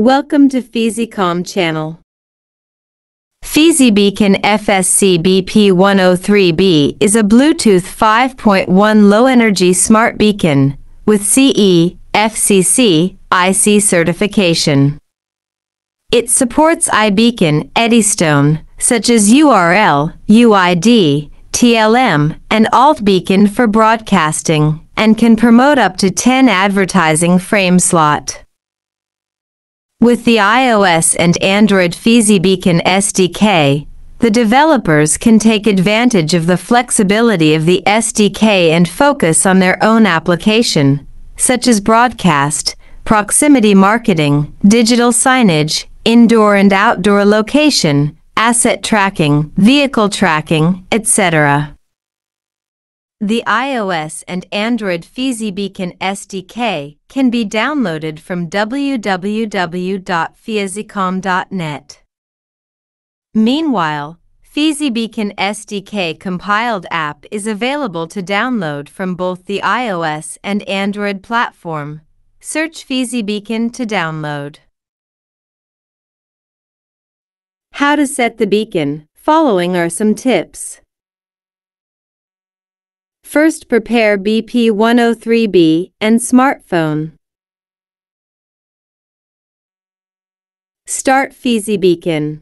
Welcome to Feasycom channel. FeasyBeacon FSC BP103B is a Bluetooth 5.1 low-energy smart beacon with CE, FCC, IC certification. It supports iBeacon, Eddystone, such as URL, UID, TLM, and AltBeacon for broadcasting, and can promote up to 10 advertising frame slot. With the iOS and Android FeasyBeacon SDK, the developers can take advantage of the flexibility of the SDK and focus on their own application, such as broadcast, proximity marketing, digital signage, indoor and outdoor location, asset tracking, vehicle tracking, etc. The iOS and Android FeasyBeacon SDK can be downloaded from www.feasycom.net. Meanwhile, FeasyBeacon SDK compiled app is available to download from both the iOS and Android platform. Search FeasyBeacon to download. How to set the beacon. Following are some tips. First prepare BP103B and smartphone. Start FeasyBeacon.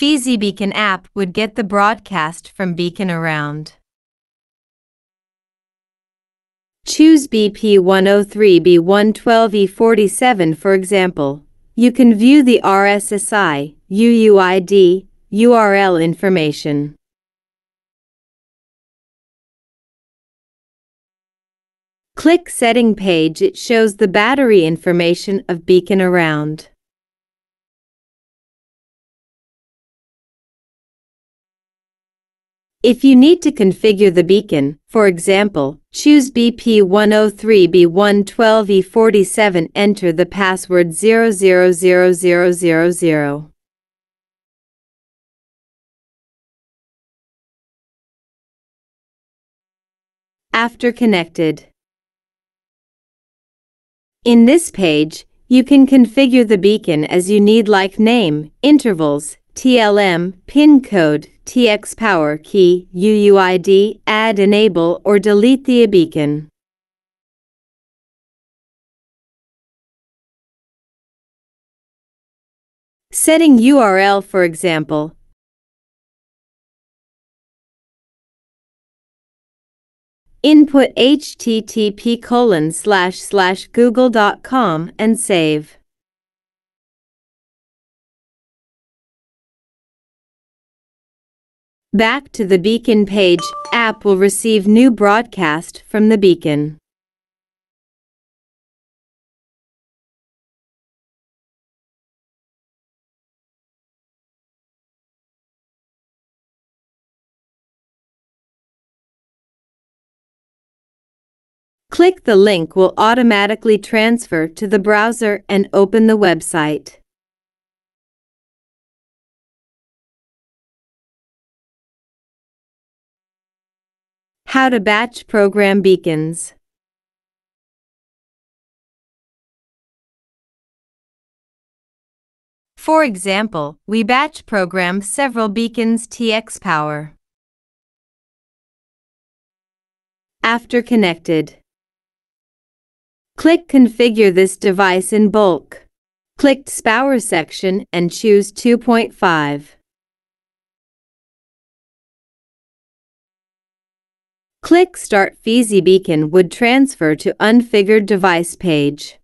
Beacon app would get the broadcast from Beacon Around. Choose BP103B112E47 for example. You can view the RSSI, UUID, URL information. Click Setting page it shows the battery information of beacon around. If you need to configure the beacon, for example, choose BP103B112E47 enter the password 000000. After connected. In this page, you can configure the beacon as you need like name, intervals, TLM, pin code, TX power key, UUID, add enable or delete the beacon. Setting URL for example, Input http colon slash slash google.com and save. Back to the beacon page, app will receive new broadcast from the beacon. Click the link will automatically transfer to the browser and open the website. How to batch program beacons. For example, we batch program several beacons TX power. After connected. Click Configure this device in bulk. Click Power section and choose 2.5. Click Start FeasyBeacon would transfer to Unfigured Device page.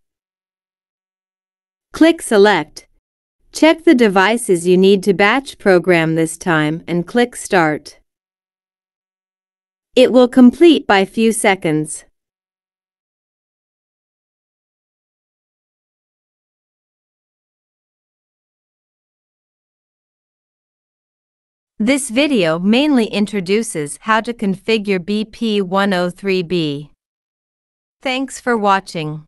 Click Select. Check the devices you need to batch program this time and click Start. It will complete by few seconds. This video mainly introduces how to configure BP103B. Thanks for watching.